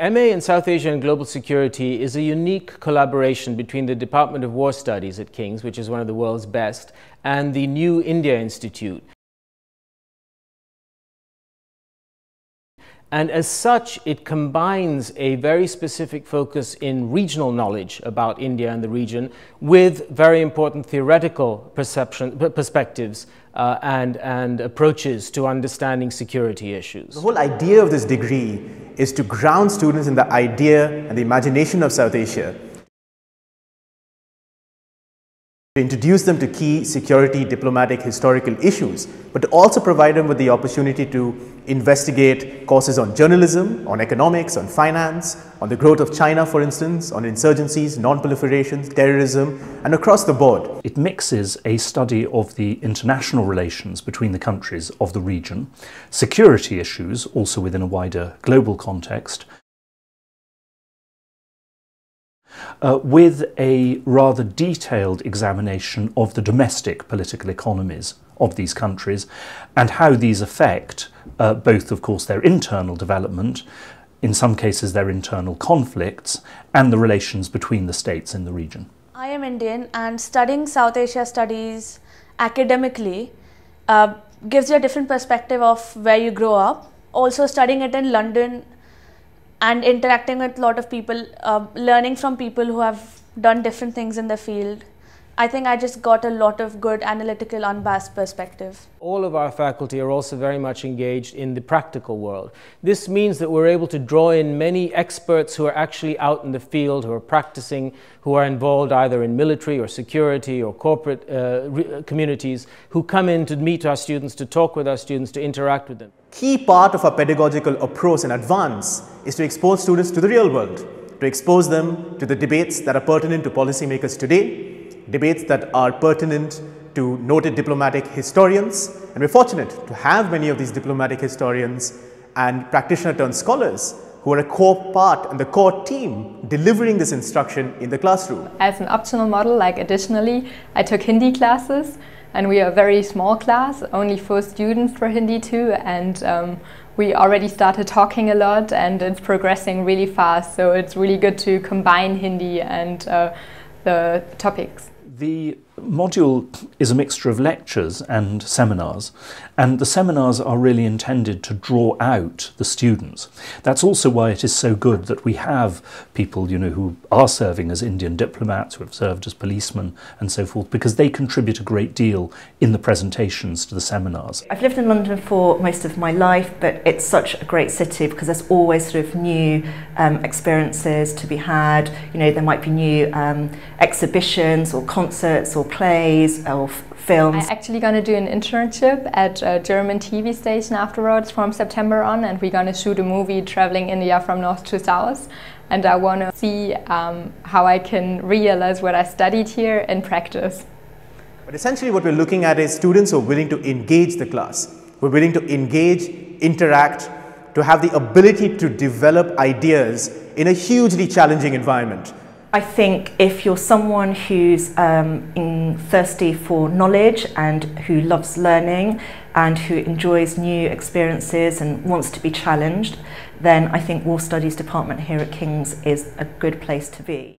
MA in South Asia and Global Security is a unique collaboration between the Department of War Studies at King's, which is one of the world's best, and the New India Institute. And as such, it combines a very specific focus in regional knowledge about India and the region with very important theoretical perception, perspectives uh, and, and approaches to understanding security issues. The whole idea of this degree is to ground students in the idea and the imagination of South Asia to introduce them to key security, diplomatic, historical issues, but to also provide them with the opportunity to investigate courses on journalism, on economics, on finance, on the growth of China, for instance, on insurgencies, non-proliferation, terrorism, and across the board. It mixes a study of the international relations between the countries of the region, security issues, also within a wider global context, uh, with a rather detailed examination of the domestic political economies of these countries and how these affect uh, both, of course, their internal development, in some cases their internal conflicts, and the relations between the states in the region. I am Indian and studying South Asia studies academically uh, gives you a different perspective of where you grow up. Also studying it in London and interacting with a lot of people, uh, learning from people who have done different things in the field. I think I just got a lot of good analytical, unbiased perspective. All of our faculty are also very much engaged in the practical world. This means that we're able to draw in many experts who are actually out in the field, who are practicing, who are involved either in military or security or corporate uh, communities, who come in to meet our students, to talk with our students, to interact with them. Key part of our pedagogical approach in advance is to expose students to the real world, to expose them to the debates that are pertinent to policymakers today, debates that are pertinent to noted diplomatic historians. And we're fortunate to have many of these diplomatic historians and practitioner turned scholars who are a core part and the core team delivering this instruction in the classroom. As an optional model, like additionally, I took Hindi classes and we are a very small class, only four students for Hindi too, and um, we already started talking a lot and it's progressing really fast, so it's really good to combine Hindi and uh, the topics. The module is a mixture of lectures and seminars, and the seminars are really intended to draw out the students. That's also why it is so good that we have people, you know, who are serving as Indian diplomats, who have served as policemen and so forth, because they contribute a great deal in the presentations to the seminars. I've lived in London for most of my life, but it's such a great city because there's always sort of new um, experiences to be had. You know, there might be new um, exhibitions or concerts or plays or films. I'm actually going to do an internship at a German TV station afterwards from September on and we're going to shoot a movie traveling India from north to south and I want to see um, how I can realize what I studied here in practice. But essentially what we're looking at is students who are willing to engage the class, who are willing to engage, interact, to have the ability to develop ideas in a hugely challenging environment. I think if you're someone who's um, thirsty for knowledge and who loves learning and who enjoys new experiences and wants to be challenged, then I think War Studies Department here at King's is a good place to be.